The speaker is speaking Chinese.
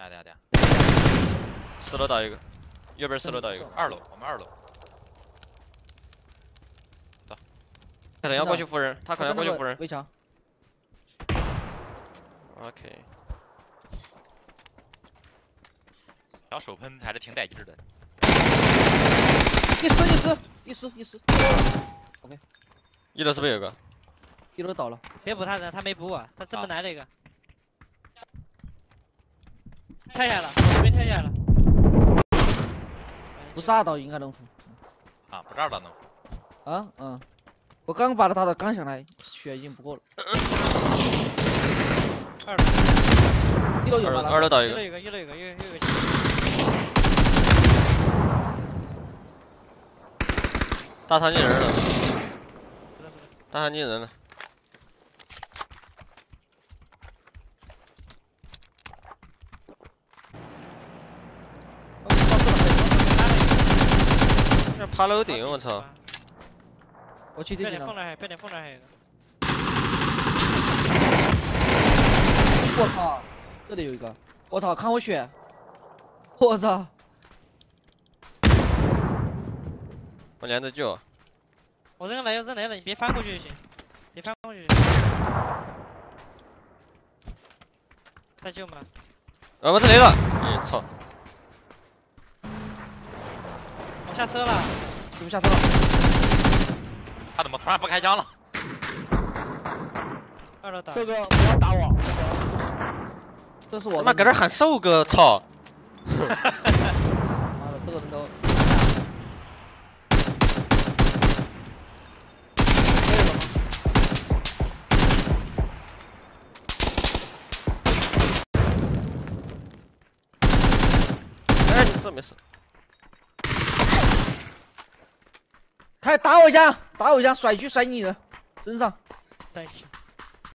等下等下等下，四楼倒一个，右边四楼倒一个，二楼，我们二楼。可能要过去扶人，他可能要过去扶人。围墙。OK。小手喷还是挺带劲的。一死一死一死一死。OK。一楼是不是有个？一楼倒了。别补他人，他没补我，他这么来了一个。跳下来了，这边跳下来了。不是二倒应该能扶。啊，不是二倒能扶。啊嗯，我刚把他打倒刚下来，血已经不够了。二楼。一楼有吗？二楼倒一个。一楼一个，一楼一个，一楼一个。大堂进人了。大堂进人了。这爬楼顶，我操！我去标点缝那还，标点缝那还有个。我操，这里有一个！我操，看我血！我操！我连着救。我扔来，我扔来了，你别翻过去就行，别翻过去。再救吗？啊，我这来了！哎操！我下车了，你们下车了。他怎么突然不开枪了？二楼打。瘦哥，不要打我。这是我。他妈搁这喊瘦哥，操！妈的，这个人都。哎，这没事。开打我一下，打我一下，甩狙甩你的身上。等一下。